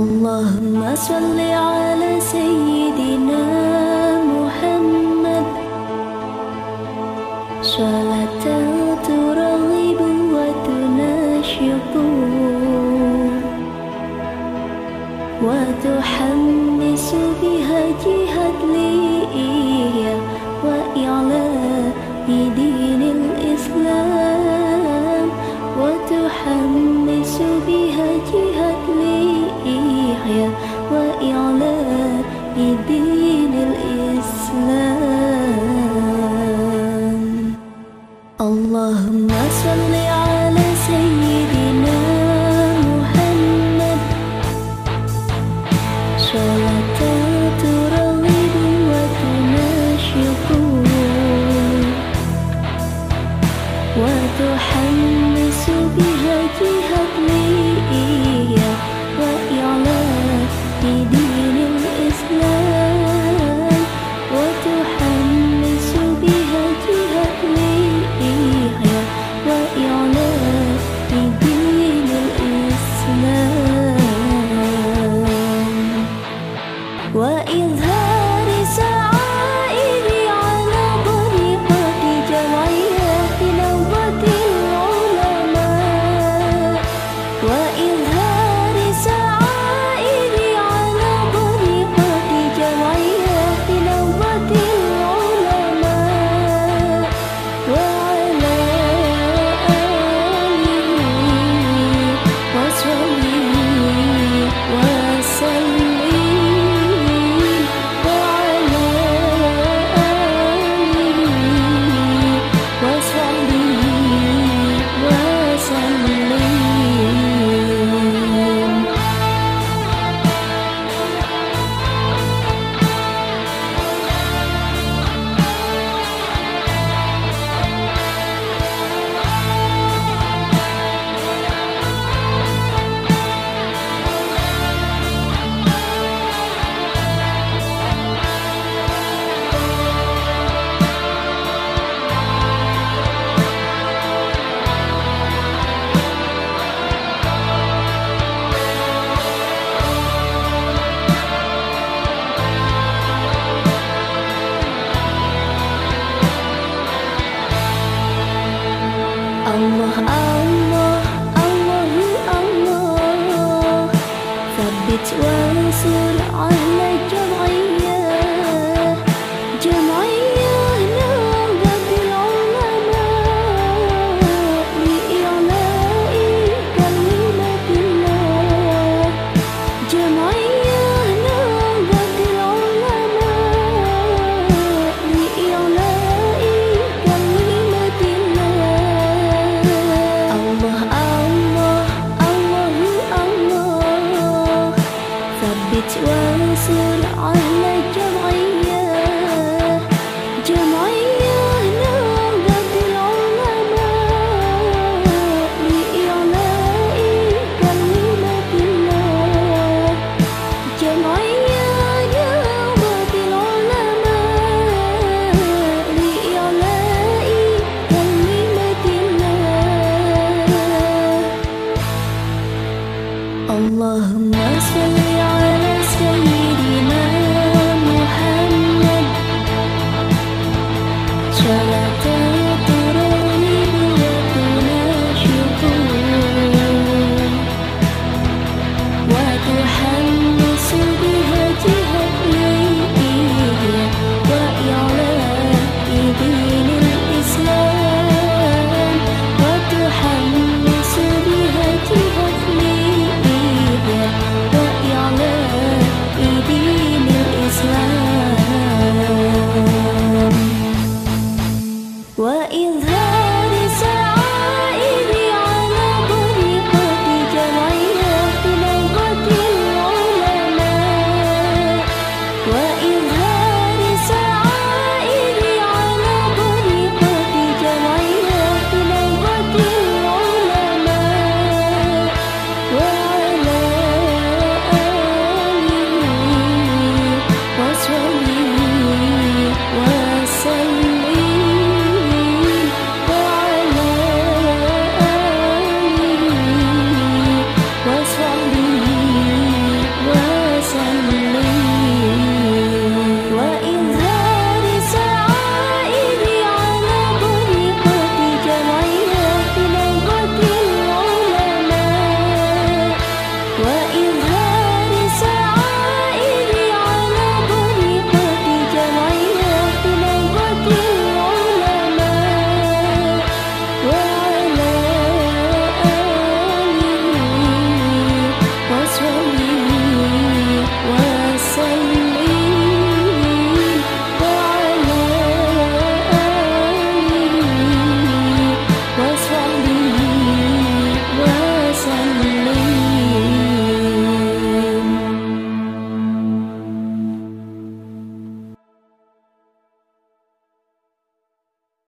اللهم صل على سيدنا محمد. صلاة ترغب وتنشط وتحمس بها جهة لي وإعلاء دين دين الإسلام. اللهم صل على سيدنا محمد. صلى تواصل على Allahumma salli